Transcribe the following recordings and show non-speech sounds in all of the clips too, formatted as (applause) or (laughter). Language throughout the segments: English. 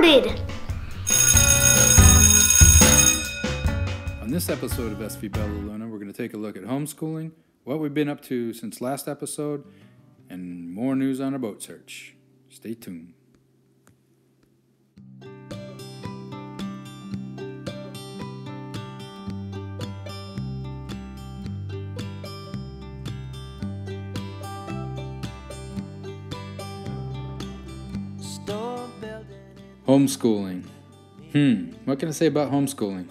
started. On this episode of SV Bella Luna, we're going to take a look at homeschooling, what we've been up to since last episode, and more news on our boat search. Stay tuned. Homeschooling. Hmm, what can I say about homeschooling?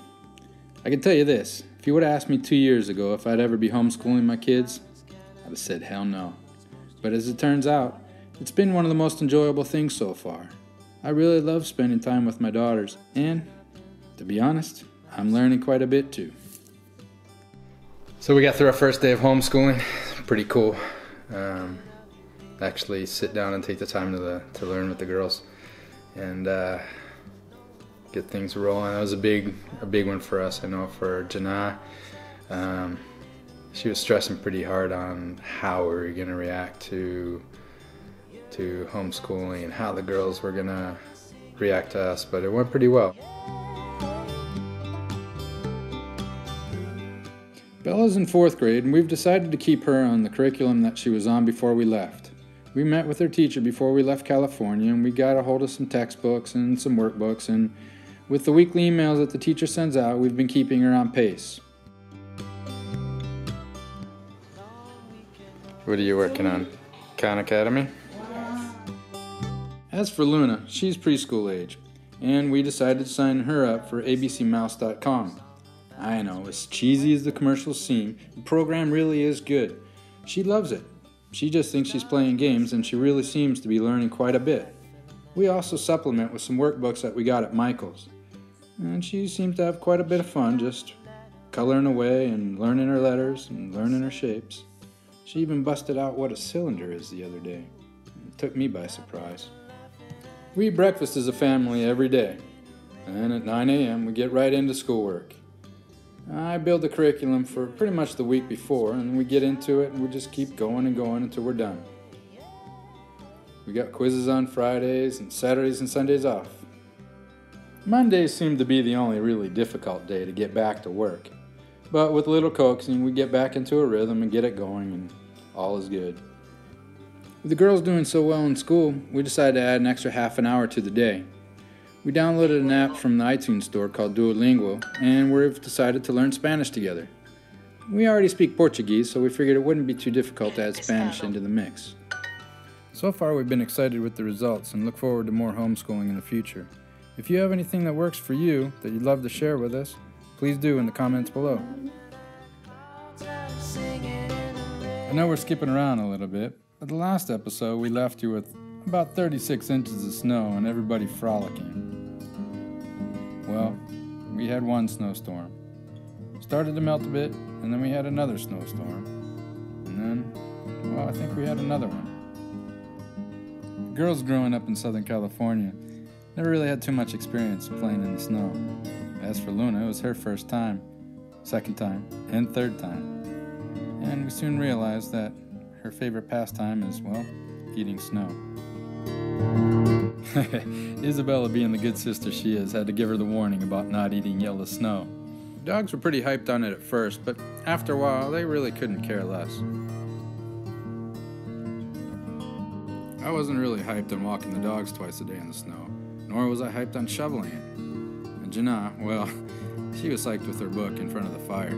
I can tell you this if you would have asked me two years ago if I'd ever be homeschooling my kids, I'd have said hell no. But as it turns out, it's been one of the most enjoyable things so far. I really love spending time with my daughters, and to be honest, I'm learning quite a bit too. So we got through our first day of homeschooling. Pretty cool. Um, actually, sit down and take the time to the, to learn with the girls, and uh, get things rolling. That was a big a big one for us. I know for Diná, um, she was stressing pretty hard on how we were gonna react to to homeschooling and how the girls were gonna react to us, but it went pretty well. Bella's in fourth grade, and we've decided to keep her on the curriculum that she was on before we left. We met with her teacher before we left California, and we got a hold of some textbooks and some workbooks, and with the weekly emails that the teacher sends out, we've been keeping her on pace. What are you working on? Khan Academy? As for Luna, she's preschool age, and we decided to sign her up for abcmouse.com. I know, as cheesy as the commercials seem, the program really is good. She loves it. She just thinks she's playing games, and she really seems to be learning quite a bit. We also supplement with some workbooks that we got at Michael's. And she seems to have quite a bit of fun just coloring away and learning her letters and learning her shapes. She even busted out what a cylinder is the other day. It took me by surprise. We eat breakfast as a family every day, and at 9 a.m. we get right into schoolwork. I build the curriculum for pretty much the week before, and we get into it and we just keep going and going until we're done. We got quizzes on Fridays and Saturdays and Sundays off. Mondays seem to be the only really difficult day to get back to work. But with a little coaxing, we get back into a rhythm and get it going, and all is good. With the girls doing so well in school, we decided to add an extra half an hour to the day. We downloaded an app from the iTunes store called Duolingo, and we've decided to learn Spanish together. We already speak Portuguese, so we figured it wouldn't be too difficult to add Spanish into the mix. So far, we've been excited with the results and look forward to more homeschooling in the future. If you have anything that works for you that you'd love to share with us, please do in the comments below. I know we're skipping around a little bit, but the last episode we left you with about 36 inches of snow and everybody frolicking. We had one snowstorm. Started to melt a bit, and then we had another snowstorm. And then, well, I think we had another one. Girls growing up in Southern California never really had too much experience playing in the snow. As for Luna, it was her first time, second time, and third time. And we soon realized that her favorite pastime is, well, eating snow. (laughs) Isabella, being the good sister she is, had to give her the warning about not eating yellow snow. Dogs were pretty hyped on it at first, but after a while, they really couldn't care less. I wasn't really hyped on walking the dogs twice a day in the snow, nor was I hyped on shoveling it. And Diná, well, (laughs) she was psyched with her book in front of the fire.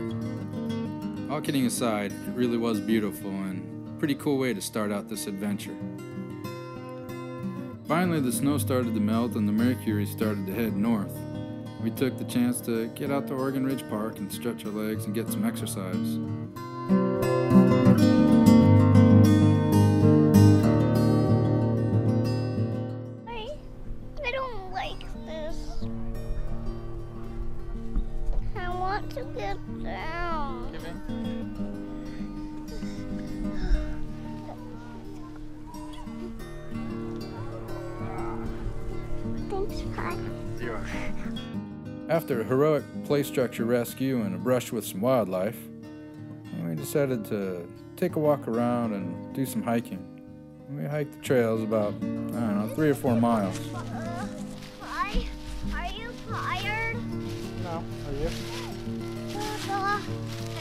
All kidding aside, it really was beautiful and a pretty cool way to start out this adventure. Finally, the snow started to melt and the mercury started to head north. We took the chance to get out to Oregon Ridge Park and stretch our legs and get some exercise. I, I don't like this. I want to get down. After a heroic play structure rescue and a brush with some wildlife, we decided to take a walk around and do some hiking. We hiked the trails about, I don't know, three or four miles. I tired? No, are you? Are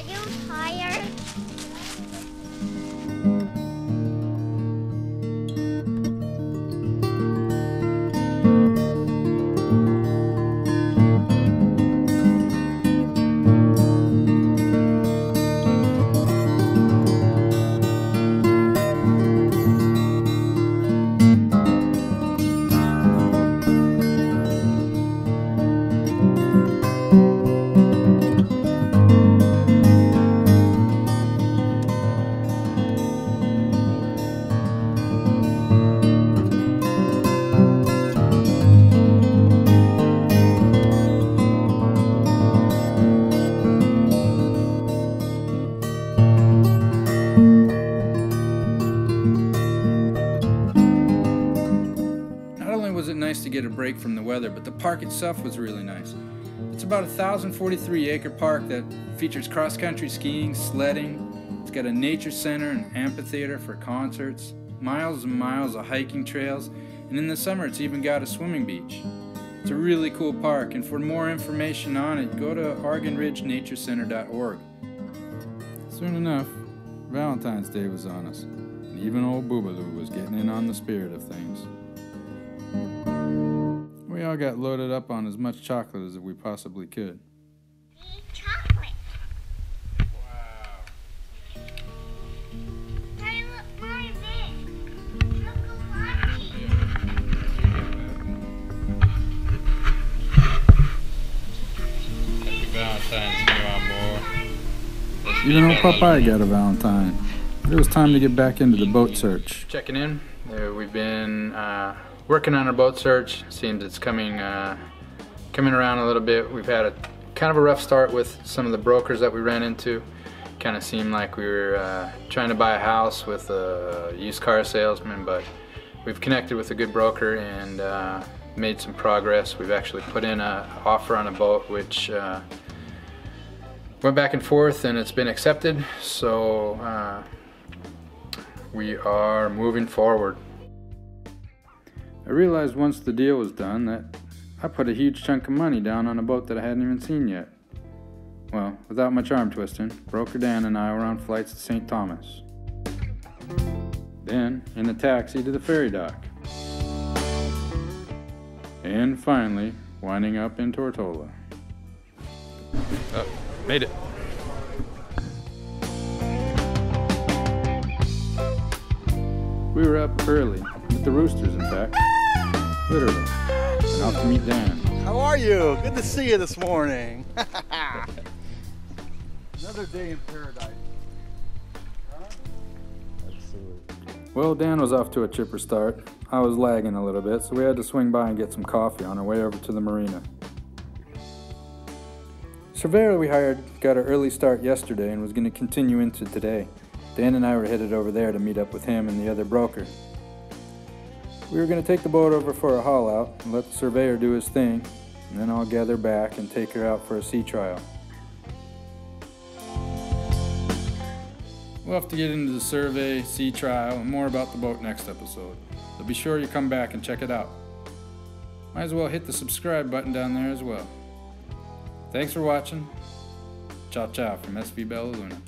nice to get a break from the weather, but the park itself was really nice. It's about a 1,043 acre park that features cross country skiing, sledding. It's got a nature center and amphitheater for concerts, miles and miles of hiking trails, and in the summer it's even got a swimming beach. It's a really cool park, and for more information on it, go to OregonRidgeNatureCenter.org. Soon enough, Valentine's Day was on us, and even old Boobaloo was getting in on the spirit of things. We all got loaded up on as much chocolate as we possibly could. Eat chocolate. Hey, look, my big. Chocolate. Valentine's Day, my boy. Even old Popeye got a Valentine. It was time to get back into the boat search. Checking in. Uh, we've been uh, working on our boat search. Seems it's coming uh, coming around a little bit. We've had a kind of a rough start with some of the brokers that we ran into. Kind of seemed like we were uh, trying to buy a house with a used car salesman, but we've connected with a good broker and uh, made some progress. We've actually put in an offer on a boat, which uh, went back and forth and it's been accepted so uh, we are moving forward I realized once the deal was done that I put a huge chunk of money down on a boat that I hadn't even seen yet well without much arm twisting broker Dan and I were on flights to St. Thomas then in a taxi to the ferry dock and finally winding up in Tortola Oh, made it. We were up early, with the roosters, in fact. Literally. And off to meet Dan. How are you? Good to see you this morning. (laughs) Another day in paradise. Well, Dan was off to a chipper start. I was lagging a little bit, so we had to swing by and get some coffee on our way over to the marina. Surveyor we hired got an early start yesterday and was going to continue into today. Dan and I were headed over there to meet up with him and the other broker. We were going to take the boat over for a haul out and let the surveyor do his thing, and then I'll gather back and take her out for a sea trial. We'll have to get into the survey, sea trial, and more about the boat next episode. So be sure you come back and check it out. Might as well hit the subscribe button down there as well. Thanks for watching. Ciao ciao from SV Bella Luna.